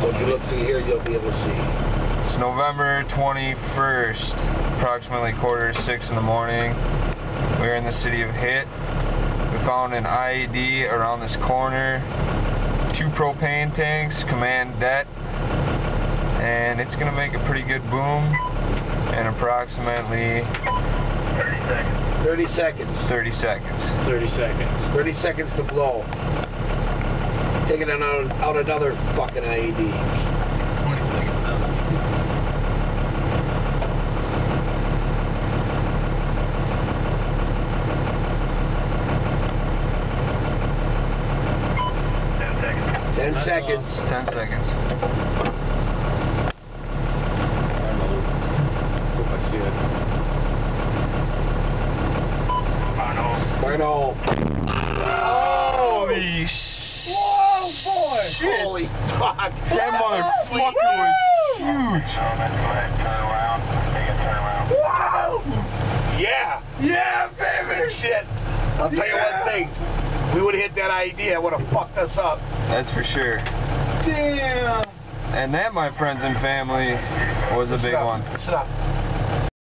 So if you look through here, you'll be able to see. It's November 21st, approximately quarter to six in the morning. We're in the city of Hit. We found an IED around this corner, two propane tanks, command det, and it's gonna make a pretty good boom in approximately 30 seconds. 30 seconds. 30 seconds. 30 seconds. 30 seconds to blow. Taking out, out another fucking IED. 20 seconds. Ten seconds. 10 seconds. Hope I see it. Final. Holy boy! Shit. Holy fuck! That motherfucker was huge. Wow! Yeah! Yeah, baby! Shit! I'll tell you one thing. We would have hit that IED. it would have fucked us up. That's for sure. Damn! And that, my friends and family, was a big up. one. Listen up.